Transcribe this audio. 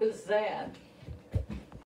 was that?